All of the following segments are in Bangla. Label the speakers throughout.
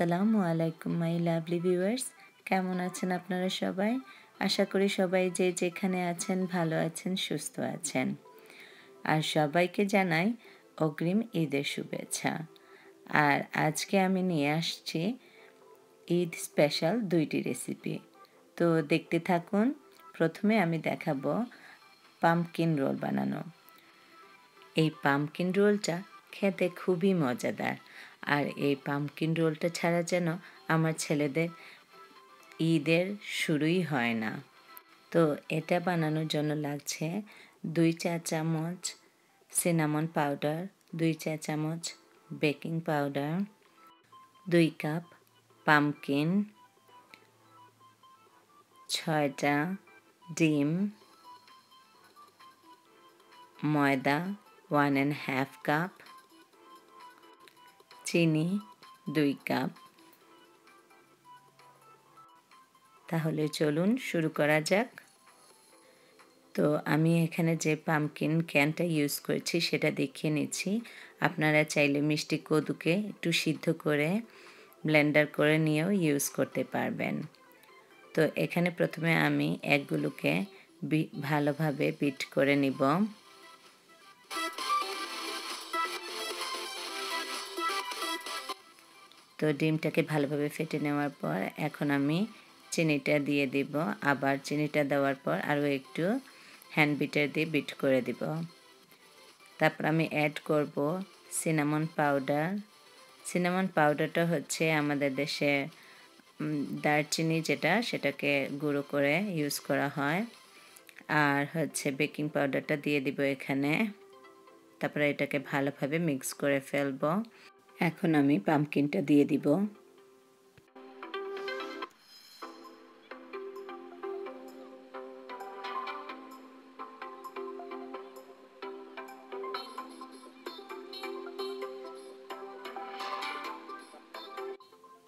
Speaker 1: আসসালামু আলাইকুম, মাই লাভলি ভিউয়ার্স। কেমন আছেন আপনারা সবাই? আশা করি সবাই যে যেখানে আছেন, ভালো আছেন, সুস্থ আছেন। আর সবাইকে জানাই অগ্রিম ঈদের শুভেচ্ছা। আর আজকে আমি নিয়ে আসছি ঈদ স্পেশাল দুইটি রেসিপি। তো দেখতে থাকুন, প্রথমে আমি দেখাবো পাম্পকিন রোল বানানো। এই পাম্পকিন রোলটা খেতে খুবই মজাদার। আর এই পাম্পকিন রোলটা ছাড়া যেন আমার ছেলেদের ঈদের শুরুই হয় না। তো এটা বানানোর জন্য লাগছে দুই চা চামচ সিনামন পাউডার দুই চা চামচ বেকিং পাউডার দুই কাপ পাম্পকিন ছয়টা ডিম, ময়দা ওয়ান অ্যান্ড হাফ কাপ চিনি দুই কাপ। তাহলে চলুন শুরু করা যাক। তো আমি এখানে যে পামকিন ক্যানটা ইউজ করছি সেটা দেখিয়ে নিচ্ছি। আপনারা চাইলে মিষ্টি কদুকে একটু সিদ্ধ করে ব্লেন্ডার করে নিয়েও ইউজ করতে পারবেন। তো এখানে প্রথমে আমি এগগুলোকে ভালোভাবে বিট করে নিব। তো ডিমটাকে ভালোভাবে ফেটে নেওয়ার পর এখন আমি চিনিটা দিয়ে দিব। আবার চিনিটা দেওয়ার পর আরও একটু হ্যান্ড বিটার দিয়ে বিট করে দিব। তারপর আমি অ্যাড করব সিনামন পাউডার সিনামন পাউডারটা হচ্ছে আমাদের দেশে দারচিনি যেটা, সেটাকে গুঁড়ো করে ইউজ করা হয়। আর হচ্ছে বেকিং পাউডারটা দিয়ে দিব এখানে। তারপরে এটাকে ভালোভাবে মিক্স করে ফেলব। এখন আমি পামকিনটা দিয়ে দিব।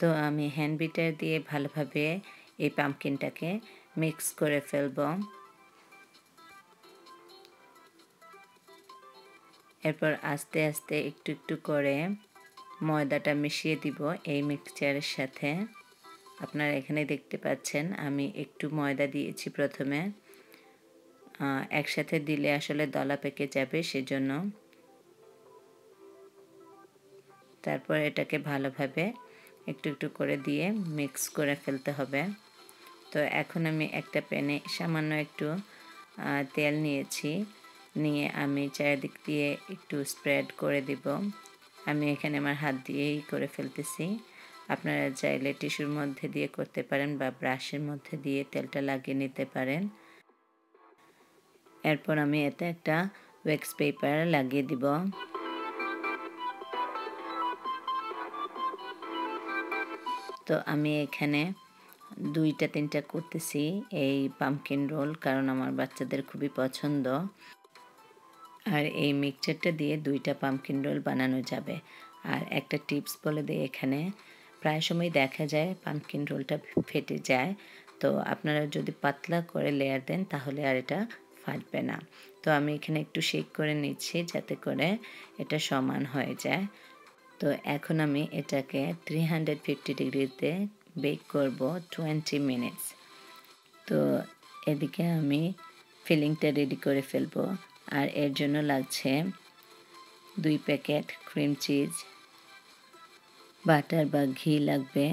Speaker 1: তো আমি হ্যান্ড বিটার দিয়ে ভালোভাবে এই পামকিনটাকে মিক্স করে ফেলব। এরপর আস্তে আস্তে একটু একটু করে ময়দাটা মিশিয়ে দিব এই মিক্সচারের সাথে। আপনারা এখানে দেখতে পাচ্ছেন, আমি একটু ময়দা দিয়েছি প্রথমে। একসাথে দিলে আসলে দলা পেকে যাবে, সেজন্য। তারপর এটাকে ভালোভাবে একটু একটু করে দিয়ে মিক্স করে ফেলতে হবে। তো এখন আমি একটা প্যানে সামান্য একটু তেল নিয়েছি। নিয়ে আমি চারিদিক দিয়ে একটু স্প্রেড করে দিব। আমি এখানে আমার হাত দিয়েই করে ফেলতেছি। আপনারা চাইলে টিস্যুর মধ্যে দিয়ে করতে পারেন বা ব্রাশের মধ্যে দিয়ে তেলটা লাগিয়ে নিতে পারেন। এরপর আমি এতে একটা ওয়েক্স পেপার লাগিয়ে দিব। তো আমি এখানে দুইটা, তিনটা করতেছি এই পামকিন রোল কারণ আমার বাচ্চাদের খুবই পছন্দ। আর এই মিক্সচারটা দিয়ে দুইটা পামকিন রোল বানানো যাবে। আর একটা টিপস বলে দিই এখানে প্রায় সময় দেখা যায় পামকিন রোলটা ফেটে যায়। তো আপনারা যদি পাতলা করে লেয়ার দেন, তাহলে আর এটা ফাটবে না। তো আমি এখানে একটু শেক করে নিচ্ছি যাতে করে এটা সমান হয়ে যায়। তো এখন আমি এটাকে থ্রি হান্ড্রেড ফিফটি ডিগ্রিতে বেক করব টোয়েন্টি মিনিটস তো এদিকে আমি ফিলিংটা রেডি করে ফেলব। আর এর জন্য লাগছে দুই প্যাকেট ক্রিম চিজ। বাটার বা ঘি লাগবে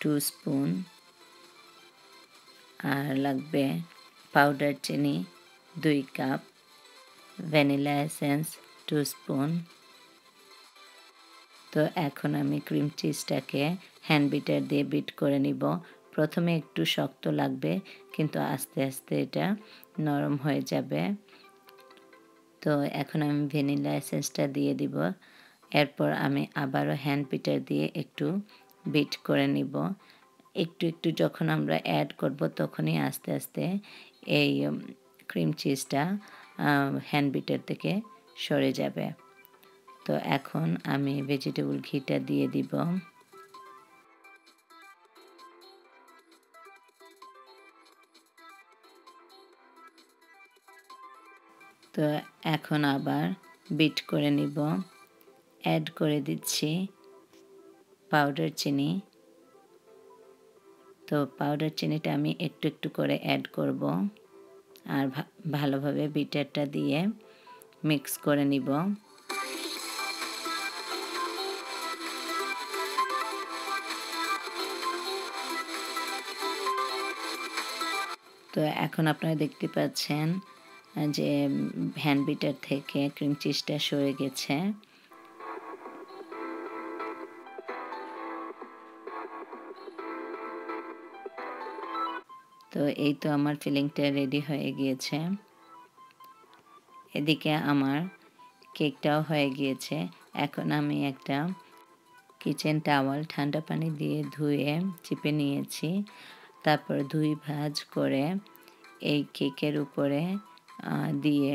Speaker 1: টু স্পুন আর লাগবে পাউডার চিনি দুই cup vanilla essence two spoon তো এখন আমি ক্রিম চিজটাকে হ্যান্ড বিটার দিয়ে বিট করে নিব। প্রথমে একটু শক্ত লাগবে, কিন্তু আস্তে আস্তে এটা নরম হয়ে যাবে। তো এখন আমি ভ্যানিলা এসেন্সটা দিয়ে দিব। এরপর আমি আবারও হ্যান্ড পিটার দিয়ে একটু বিট করে নিব। একটু একটু যখন আমরা অ্যাড করব তখনই আস্তে আস্তে এই ক্রিম চিজটা হ্যান্ড বিটার থেকে সরে যাবে। তো এখন আমি ভেজিটেবল ঘিটা দিয়ে দিব। তো এখন আবার বিট করে নিব। অ্যাড করে দিচ্ছি পাউডার চিনি। তো পাউডার চিনিটা আমি একটু একটু করে অ্যাড করব আর ভালোভাবে বিটারটা দিয়ে মিক্স করে নিব। তো এখন আপনারা দেখতে পাচ্ছেন যে হ্যান্ড বিটার থেকে ক্রিম চিজটা সরে গেছে। তো এই তো আমার ফিলিংটা রেডি হয়ে গিয়েছে। এদিকে আমার কেকটাও হয়ে গিয়েছে। এখন আমি একটা কিচেন টাওয়াল ঠান্ডা পানি দিয়ে ধুয়ে চিপে নিয়েছি। তারপর ধুই ভাজ করে এই কেকের উপরে দিয়ে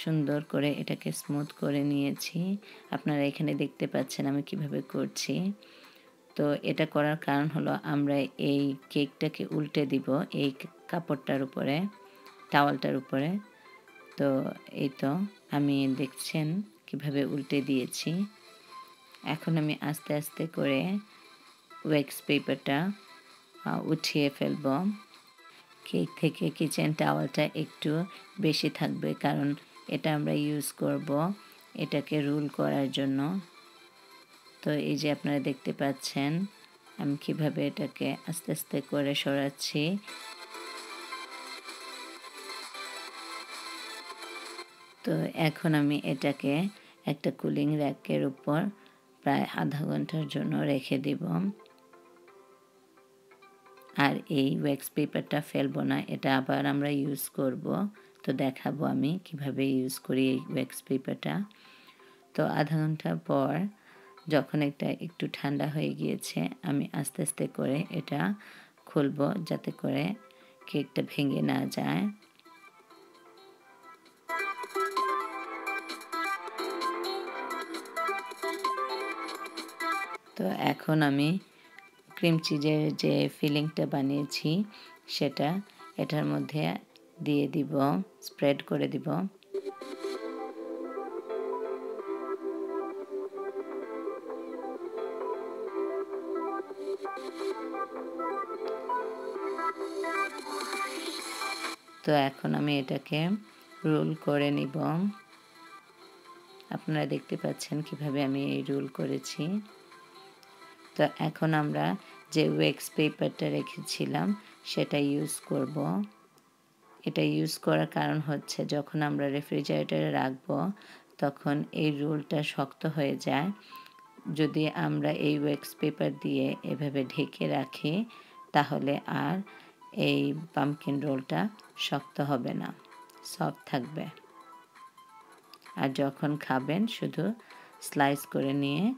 Speaker 1: সুন্দর করে এটাকে স্মুথ করে নিয়েছি। আপনারা এখানে দেখতে পাচ্ছেন আমি কীভাবে করছি। তো এটা করার কারণ হলো আমরা এই কেকটাকে উল্টে দিব এই কাপড়টার উপরে, টাওয়ালটার উপরে। তো এই তো আমি দেখছেন কীভাবে উল্টে দিয়েছি। এখন আমি আস্তে আস্তে করে ওয়েক্স পেপারটা উঠিয়ে ফেলব। কেক থেকে কিচেন টাওয়ালটা একটু বেশি থাকবে, কারণ এটা আমরা ইউজ করব এটাকে রুল করার জন্য। তো এই যে আপনারা দেখতে পাচ্ছেন, আমি কীভাবে এটাকে আস্তে আস্তে করে সরাচ্ছি। তো এখন আমি এটাকে একটা কুলিং র্যাকের উপর প্রায় আধা ঘণ্টার জন্য রেখে দিব। আর এই ওয়েক্স পেপারটা ফেলব না, এটা আবার আমরা ইউজ করব। তো দেখাবো আমি কীভাবে ইউজ করি এই ওয়েক্স পেপারটা তো আধা ঘণ্টা পর যখন এটা একটু ঠান্ডা হয়ে গিয়েছে, আমি আস্তে আস্তে করে এটা খুলব যাতে করে কেকটা ভেঙে না যায়। তো এখন আমি ক্রিম চিজের যে ফিলিংটা বানিয়েছি, সেটা এটার মধ্যে দিয়ে দিব, স্প্রেড করে দিব। তো এখন আমি এটাকে রোল করে নিব। আপনারা দেখতে পাচ্ছেন কীভাবে আমি এই রোল করেছি। তো এখন আমরা যে ওয়েক্স পেপারটা রেখেছিলাম, সেটা ইউজ করব। এটা ইউজ করার কারণ হচ্ছে যখন আমরা রেফ্রিজারেটরে রাখব, তখন এই রোলটা শক্ত হয়ে যায়। যদি আমরা এই ওয়েক্স পেপার দিয়ে এভাবে ঢেকে রাখি, তাহলে আর এই পামকিন রোলটা শক্ত হবে না সফট থাকবে। আর যখন খাবেন, শুধু স্লাইস করে নিয়ে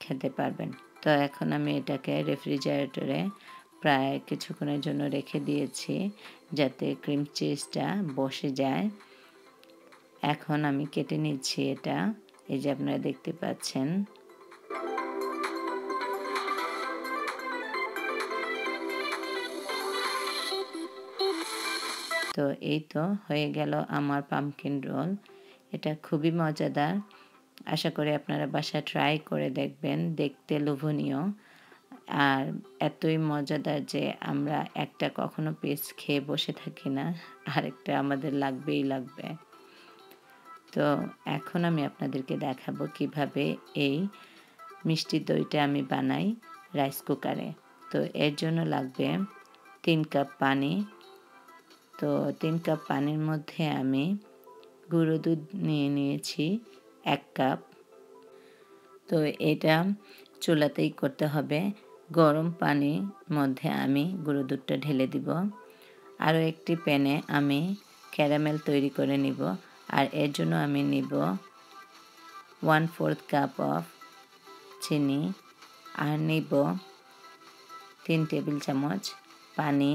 Speaker 1: খেতে পারবেন। তো এখন আমি এটাকে রেফ্রিজারেটরে প্রায় কিছুক্ষণের জন্য রেখে দিয়েছি যাতে ক্রিম চিজটা বসে যায়। এখন আমি কেটে নিচ্ছি এটা। এই যে আপনারা দেখতে পাচ্ছেন। তো এই তো হয়ে গেল আমার পামকিন রোল এটা খুবই মজাদার। আশা করি আপনারা বাসা ট্রাই করে দেখবেন, দেখতে লোভনীয়। আর এতই মজাদার যে আমরা একটা কখনো পিস খেয়ে বসে থাকি না, আরেকটা আমাদের লাগবেই লাগবে। তো এখন আমি আপনাদেরকে দেখাবো কীভাবে এই মিষ্টি দইটা আমি বানাই রাইস কুকারে তো এর জন্য লাগবে তিন কাপ পানি। তো তিন কাপ পানির মধ্যে আমি গুঁড়ো দুধ নিয়ে নিয়েছি। এক কাপ। তো এটা চুলাতেই করতে হবে। গরম পানির মধ্যে আমি গুঁড়ো দুধটা ঢেলে দিব। আরও একটি প্যানে আমি ক্যারামেল তৈরি করে নিব। আর এর জন্য আমি নিব ওয়ান ফোর্থ কাপ অফ চিনি। আর নিব তিন টেবিল চামচ পানি।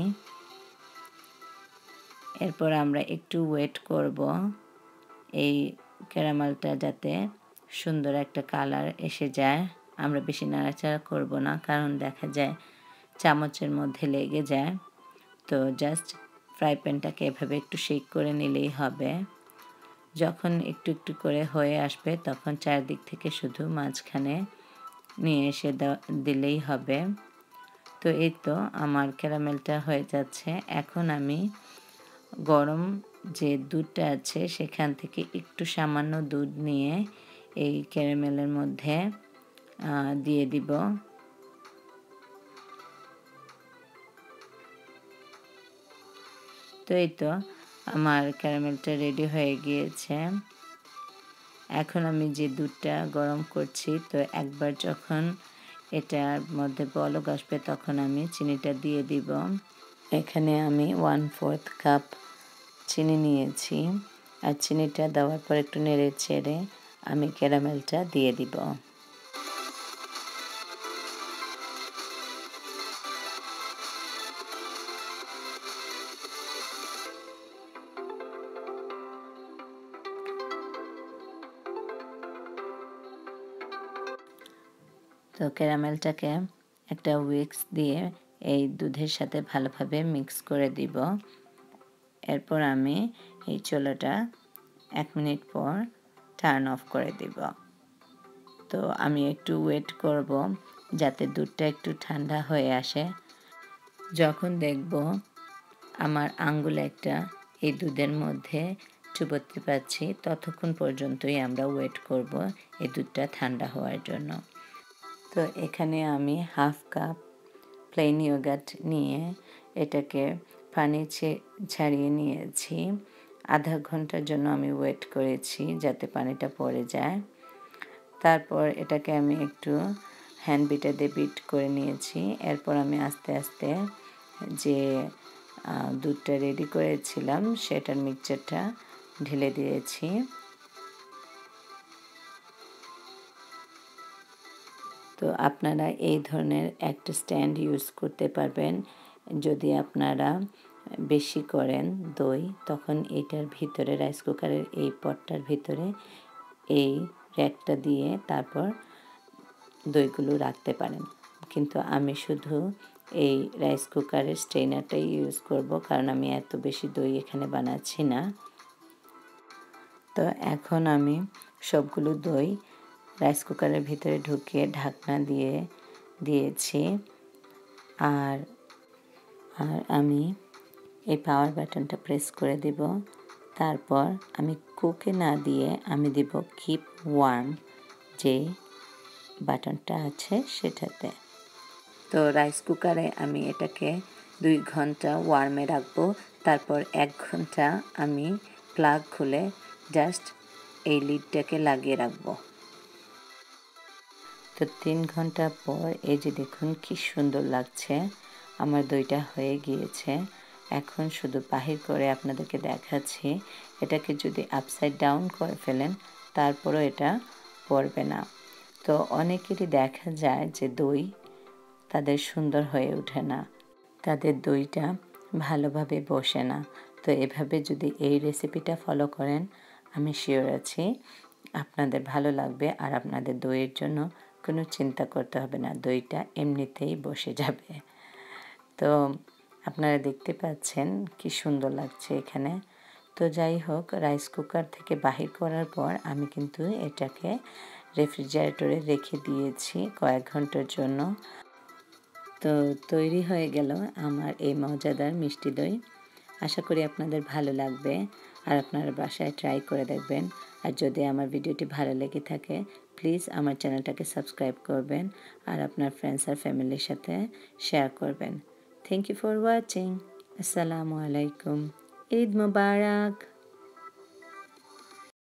Speaker 1: এরপর আমরা একটু ওয়েট করব। এই ক্যারামেলটা যাতে সুন্দর একটা কালার এসে যায়। আমরা বেশি নাড়াচাড়া করব না, কারণ দেখা যায় চামচের মধ্যে লেগে যায়। তো জাস্ট ফ্রাই প্যানটাকে এভাবে একটু শেক করে নিলেই হবে। যখন একটু একটু করে হয়ে আসবে, তখন চারদিক থেকে শুধু মাঝখানে নিয়ে এসে দিলেই হবে। তো এই তো আমার ক্যারামেলটা হয়ে যাচ্ছে। এখন আমি গরম যে দুধটা আছে সেখান থেকে একটু সামান্য দুধ নিয়ে এই ক্যারামেলের মধ্যে দিয়ে দিব। তো এই তো আমার ক্যারামেলটা রেডি হয়ে গিয়েছে। এখন আমি যে দুধটা গরম করছি, তো একবার যখন এটার মধ্যে বলক আসবে তখন আমি চিনিটা দিয়ে দিব। এখানে আমি ওয়ান ফোর্থ কাপ চিনি নিয়েছি আর চিনিটা দেওয়ার পর একটু নেড়ে ছেড়ে আমি ক্যারামেলটা দিয়ে দিব। তো ক্যারামেলটাকে একটা উইক্স দিয়ে এই দুধের সাথে ভালোভাবে মিক্স করে দিব। এরপর আমি এই চোলাটা এক মিনিট পর টার্ন অফ করে দিব। তো আমি একটু ওয়েট করব যাতে দুধটা একটু ঠান্ডা হয়ে আসে। যখন দেখব আমার আঙ্গুল একটা এই দুধের মধ্যে চুবতে পারছি, ততক্ষণ পর্যন্তই আমরা ওয়েট করব এই দুধটা ঠান্ডা হওয়ার জন্য। তো এখানে আমি হাফ কাপ প্লেন ইয়োগাট নিয়ে এটাকে পানি ছাড়িয়ে নিয়েছি। আধা ঘণ্টার জন্য আমি ওয়েট করেছি যাতে পানিটা পড়ে যায়। তারপর এটাকে আমি একটু হ্যান্ড বিটার দিয়ে বিট করে নিয়েছি। এরপর আমি আস্তে আস্তে যে দুধটা রেডি করেছিলাম সেটার মিক্সচারটা ঢেলে দিয়েছি। তো আপনারা এই ধরনের একটা স্ট্যান্ড ইউজ করতে পারবেন। যদি আপনারা বেশি করেন দই, তখন এইটার ভিতরে রাইস কুকারের এই পটটার ভিতরে এই র্যাকটা দিয়ে তারপর দইগুলো রাখতে পারেন। কিন্তু আমি শুধু এই রাইস কুকারের স্ট্রেনারটাই ইউজ করব, কারণ আমি এত বেশি দই এখানে বানাচ্ছি না। তো এখন আমি সবগুলো দই রাইস কুকারের ভিতরে ঢুকিয়ে ঢাকনা দিয়ে দিয়েছি। আর আর আমি এই পাওয়ার বাটনটা প্রেস করে দেব। তারপর আমি কুকে না দিয়ে আমি দেব কিপ ওয়ার্ম যে বাটনটা আছে সেটাতে। তো রাইস কুকারে আমি এটাকে দুই ঘণ্টা ওয়ার্মে রাখব। তারপর এক ঘণ্টা আমি প্লাগ খুলে জাস্ট এই লিডটাকে লাগিয়ে রাখব। তো তিন ঘণ্টা পর এই যে দেখুন কি সুন্দর লাগছে। আমার দইটা হয়ে গিয়েছে। এখন শুধু বাহির করে আপনাদেরকে দেখাচ্ছি। এটাকে যদি আপসাইড ডাউন করে ফেলেন, তারপরও এটা পড়বে না। তো অনেকেরই দেখা যায় যে দই তাদের সুন্দর হয়ে ওঠে না। তাদের দইটা ভালোভাবে বসে না। তো এভাবে যদি এই রেসিপিটা ফলো করেন, আমি শিওর আছি আপনাদের ভালো লাগবে আর আপনাদের দইয়ের জন্য কোনো চিন্তা করতে হবে না। দইটা এমনিতেই বসে যাবে। তো আপনারা দেখতে পাচ্ছেন কি সুন্দর লাগছে এখানে। তো যাই হোক রাইস কুকার থেকে বাহির করার পর আমি কিন্তু এটাকে রেফ্রিজারেটরে রেখে দিয়েছি কয়েক ঘণ্টার জন্য। তো তৈরি হয়ে গেল আমার এই মজাদার মিষ্টি দই। আশা করি আপনাদের ভালো লাগবে আর আপনারা বাসায় ট্রাই করে দেখবেন। আর যদি আমার ভিডিওটি ভালো লেগে থাকে প্লিজ আমার চ্যানেলটাকে সাবস্ক্রাইব করবেন আর আপনার ফ্রেন্ডস আর ফ্যামিলির সাথে শেয়ার করবেন। Thank you for watching. Assalamu alaikum. Eid Mubarak.